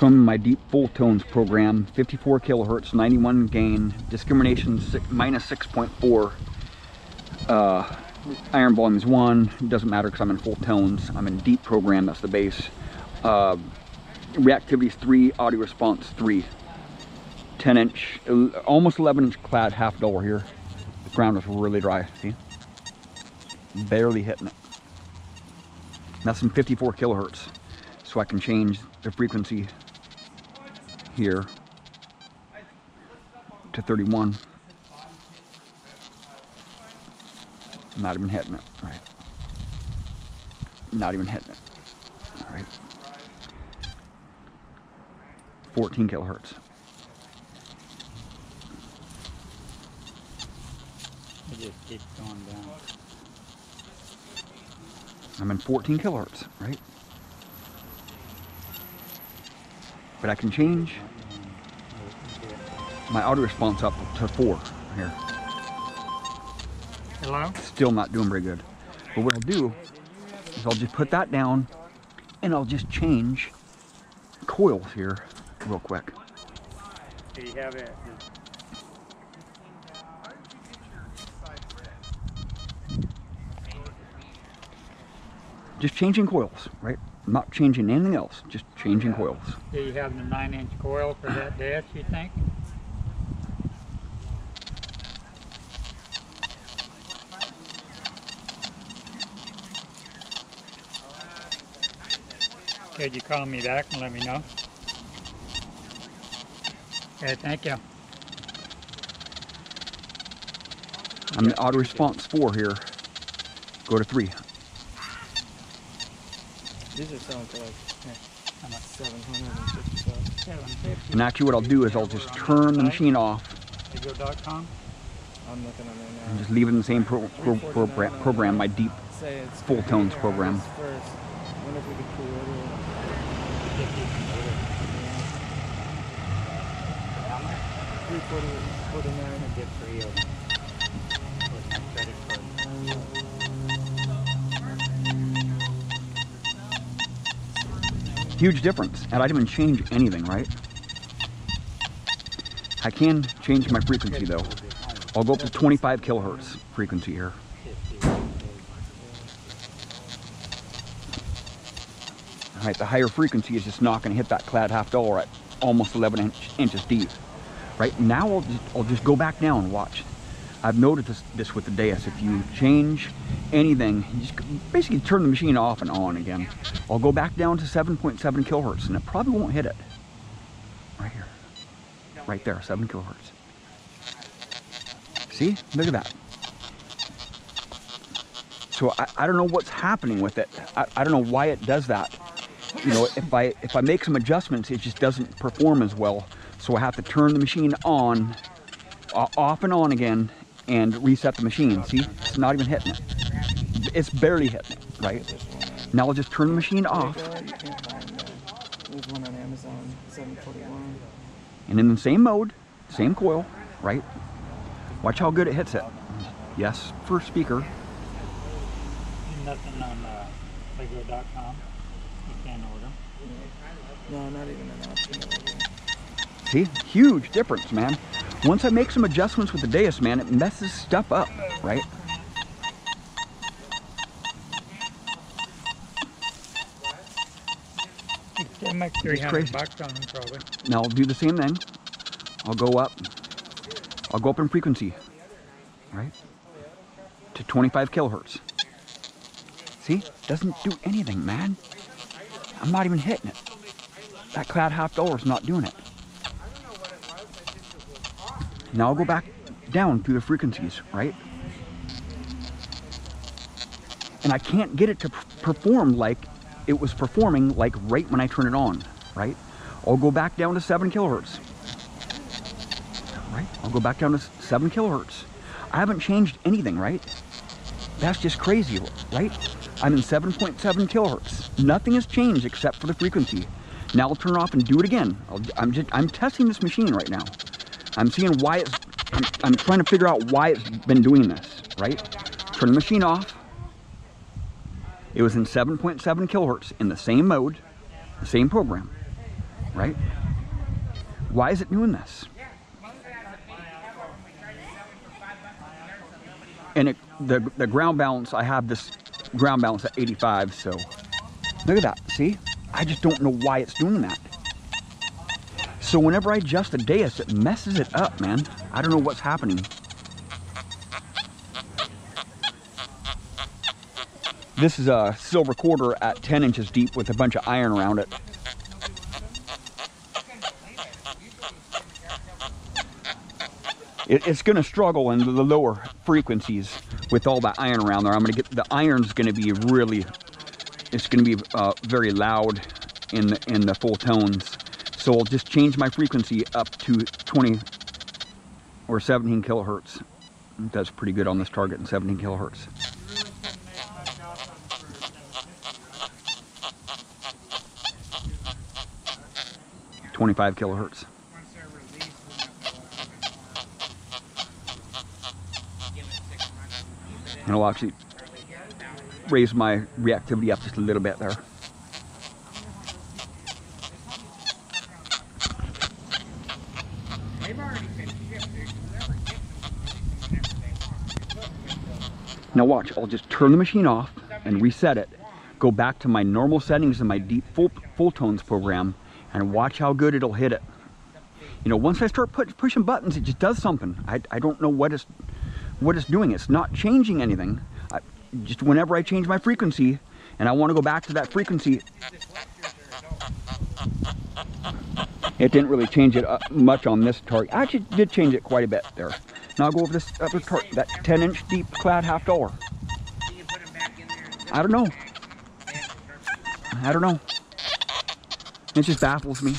In my deep full tones program, 54 kilohertz, 91 gain, discrimination six, minus 6.4. Uh, iron volume is one, doesn't matter because I'm in full tones. I'm in deep program, that's the bass. Uh, reactivity is three, audio response three. 10 inch, almost 11 inch clad half door here. The ground is really dry, see? Barely hitting it. That's in 54 kilohertz. So I can change the frequency here to 31. Not even hitting it, right? Not even hitting it, all right? 14 kilohertz. It just keeps going down. I'm in 14 kilohertz, right? But I can change my auto response up to four here. Hello? Still not doing very good. But what I'll do is I'll just put that down and I'll just change coils here real quick. Do you have it? Just changing coils? Not changing anything else, just changing coils. Do you have the nine inch coil for that dash, you think? Could you call me back and let me know? Okay, thank you. I'm in auto response four here. Go to three. These are selling for like eh, How much? 750 Seven fifty. And actually what I'll do is I'll just turn the machine off Digo.com? I'm looking on there and just leave it in the same pro pro program, program, my deep full tones program. First. wonder if we could pre-order it. How much? 349 I get three of them. With my credit card. Huge difference. And I didn't even change anything, right? I can change my frequency though. I'll go up to 25 kilohertz frequency here. All right, the higher frequency is just not going to hit that clad half dollar at almost 11 inch, inches deep. Right now, I'll just, I'll just go back down and watch. I've noticed this, with the Deus. If you change anything, you just basically turn the machine off and on again. I'll go back down to 7.7 kilohertz, and it probably won't hit it. Right here, right there, 7 kilohertz. See, look at that. So I, I don't know what's happening with it. I, I don't know why it does that you know, if I if I make some adjustments, it just doesn't perform as well. So I have to turn the machine on, off and on again, and reset the machine. See, it's not even hitting it. It's barely hitting it, right? Now I'll just turn the machine off, you can't find that. There's one on Amazon, 741. and in the same mode, same coil, right? Watch how good it hits it. Yes, for speaker. Nothing on uh, Lego.com. You can't order. No, not even an option. See, huge difference, man. Once I make some adjustments with the Deus, man, it messes stuff up, right? They make 300 crazy. bucks on them probably. Now I'll do the same thing. I'll go up. I'll go up in frequency, right? To 25 kilohertz. See? Doesn't do anything, man. I'm not even hitting it. That clad half dollar's not doing it. Now I'll go back down through the frequencies, right? And I can't get it to perform like it was performing like right when I turn it on, right? I'll go back down to 7 kilohertz. Right? I'll go back down to 7 kilohertz. I haven't changed anything, right? That's just crazy, right? I'm in 7.7 kilohertz. Nothing has changed except for the frequency. Now I'll turn it off and do it again. I'll, I'm just I'm testing this machine right now. I'm seeing why it's I'm, I'm trying to figure out why it's been doing this, right? Turn the machine off. It was in 7.7 kilohertz in the same mode, the same program, right? Why is it doing this? And it, the, the ground balance, I have this ground balance at 85, so look at that, see? I just don't know why it's doing that. So whenever I adjust the Deus, it messes it up, man. I don't know what's happening. This is a silver quarter at 10 inches deep with a bunch of iron around it. It, it's going to struggle in the lower frequencies with all that iron around there. I'm going to get the iron's going to be really, it's going to be uh, very loud in the, in the full tones. So I'll just change my frequency up to 20 or 17 kilohertz. That's pretty good on this target in 17 kilohertz. Twenty-five kilohertz. And I'll actually raise my reactivity up just a little bit there. They've already been shipped. There's never get them whenever they want. Now watch, I'll just turn the machine off and reset it. Go back to my normal settings in my deep full, full tones program and watch how good it'll hit it. You know, once I start put, pushing buttons, it just does something. I, I don't know what it's, what it's doing. It's not changing anything. I, just whenever I change my frequency and I want to go back to that frequency, it didn't really change it uh, much on this target. I actually, did change it quite a bit there. Now go over this other target, that 10 inch deep clad half dollar. I don't know. I don't know. It just baffles me.